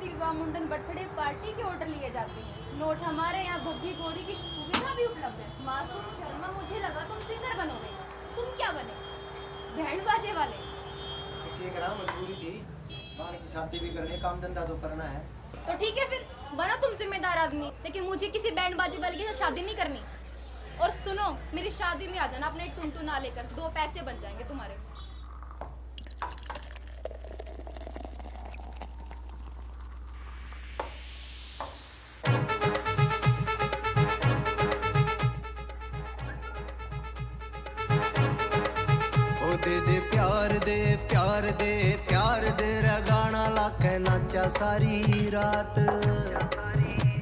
विवाह मुंडन birthday party के ऑर्डर लिए जाते हैं। नोट हमारे यहाँ भग्गी गोड़ी की सुविधा भी उपलब्ध है। मासूम शर्मा मुझे लगा तुम सिंगर बनोगे। तुम क्या बने? बैंड बाजे वाले क्या करा मजबूरी थी। बाहर की शादी भी करनी काम धंधा तो करना है। तो ठीक है फिर बनो तुम जिम्मेदार आदमी। लेकिन मुझे किसी बैंड बाजे वाले के साथ शादी नहीं करनी। और सुनो मेरी शादी में आ जाना अपने टुनटू ना लेकर। दो पैसे बन जाएँगे तुम्हारे। ਤੋਤੇ ਦੇ ਪਿਆਰ ਦੇ ਪਿਆਰ ਦੇ ਪਿਆਰ ਦੇ ਲਾ ਕੇ ਨਾਚਾ ਸਾਰੀ ਰਾਤ।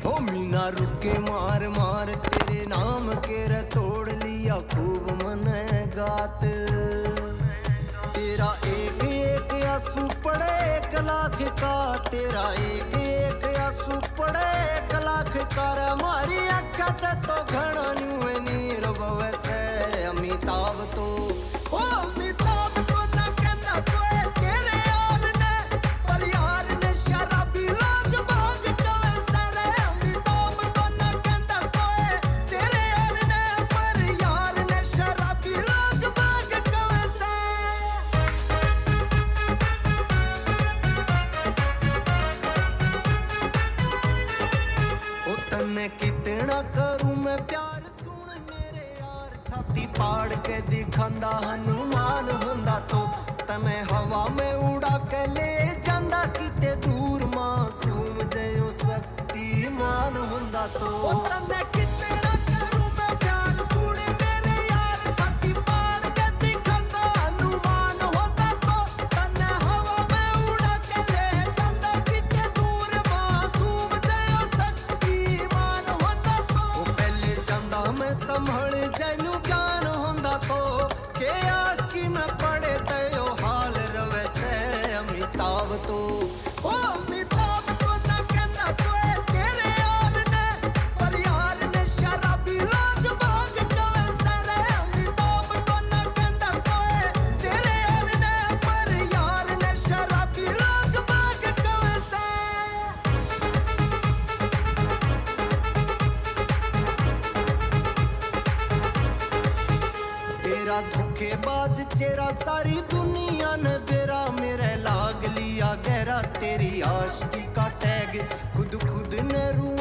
ਹੋ ਮੀਨਾ ਰੁਕੇ ਮਾਰ ਮਾਰ, ਤੇਰੇ ਨਾਮ ਕੇ ਰਤੋੜ ਲਿਆ, ਖੂਬ ਮਨ ਗਾਤ। ਤੇਰਾ ਏਕ ਏਕ ਆਸੂ ਪੜੇ ਇੱਕ ਲੱਖ ਕਾ ਤੇਰਾ ਏਕ ਏਕ ਆਸੂ ਪੜੇ ਇੱਕ ਲੱਖ ਕਰ ਮਾਰੀ ਅੱਖਾਂ ਤੇ ਕਰੂ ਪਿਆਰ ਸੁਣ ਮੇਰੇ ਯਾਰ, ਛਾਤੀ ਪਾੜ ਕੇ ਦਿਖਾਂਦਾ ਹਨੂਮਾਨ ਹੁੰਦਾ ਤੋ। ਤਨੇ ਹਵਾ ਮੇ ਉਡਾ ਕੇ ਲੈ ਜਾਂਦਾ ਕਿਤੇ ਦੂਰ, ਮਾਸੂਮ ਜਿਉ ਸ਼ਕਤੀਮਾਨ ਹੁੰਦਾ ਤੋ। ਉਹ Oh, तेरा धोखेबाज चेरा सारी दुनिया ने बेरा मेरे लाग लिया। गहरा तेरी आशिकी का टैग, खुद खुद ने रो